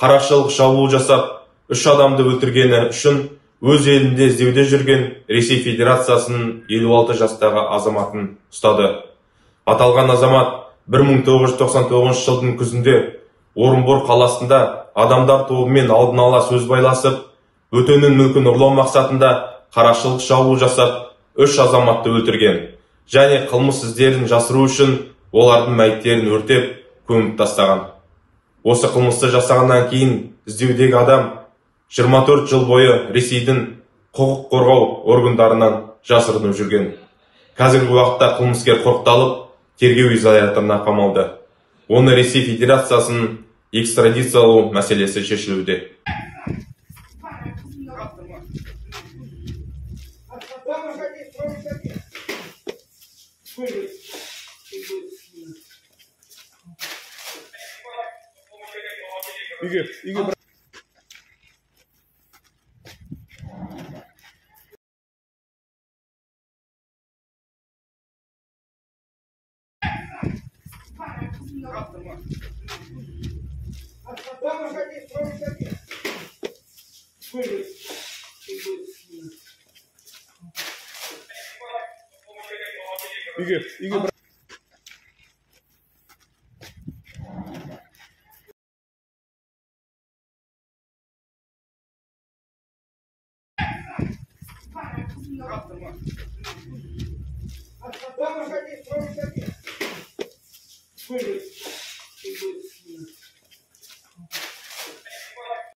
қарақшылық шабуыл жасап үш адамды өлтіргені үшін өз елінде іздеуде жүрген ресей федерациясының елу алты жастағы азаматын ұстады. Аталған азамат 1999 жылдың күзінде орынбор қаласында адамдар тобымен алдын ала сөз байласып бөтеннің мүлкін ұрлау мақсатында қарақшылық шабуыл жасап үш азаматты өлтірген және қылмыс іздерін жасыру үшін олардың мәйіттерін өртеп көміп тастаған. Осы қылмысты жасағаннан кейін іздеудегі адам 24 жыл бойы ресейдің құқық қорғау органдарынан жасырынып жүрген. Қазіргі уақытта қылмыскер құрықталып тергеу изоляторына қамалды. Оны ресей федерациясының экстрадициялау мәселесі шешілуде. 이게 이게 아. 이게 이게 Bak, bak.